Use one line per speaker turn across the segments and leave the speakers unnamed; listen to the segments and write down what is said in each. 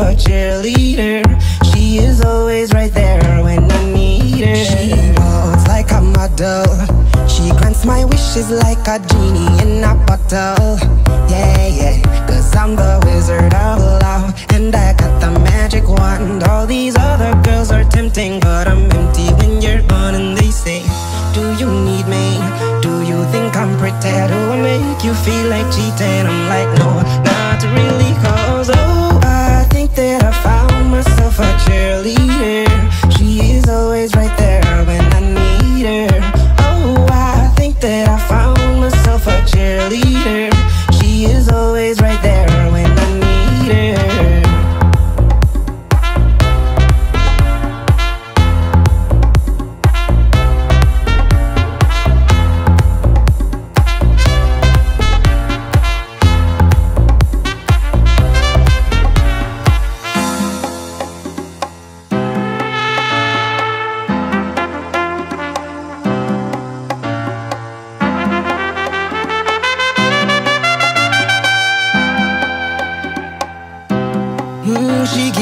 a cheerleader. She is always right there when I need her. She walks like a model. She grants my wishes like a genie in a bottle. Yeah, yeah. Cause I'm the wizard of love. And I got the magic wand. All these other girls are tempting, but I'm empty when you're gone. And they say, Do you need me? Do you think I'm pretty? Do I make you feel like cheating? I'm like, No, not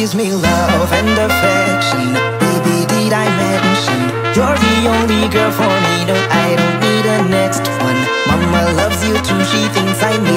gives me love and affection. Baby, did I mention you're the only girl for me? No, I don't need a next one. Mama loves you too. She thinks I selection.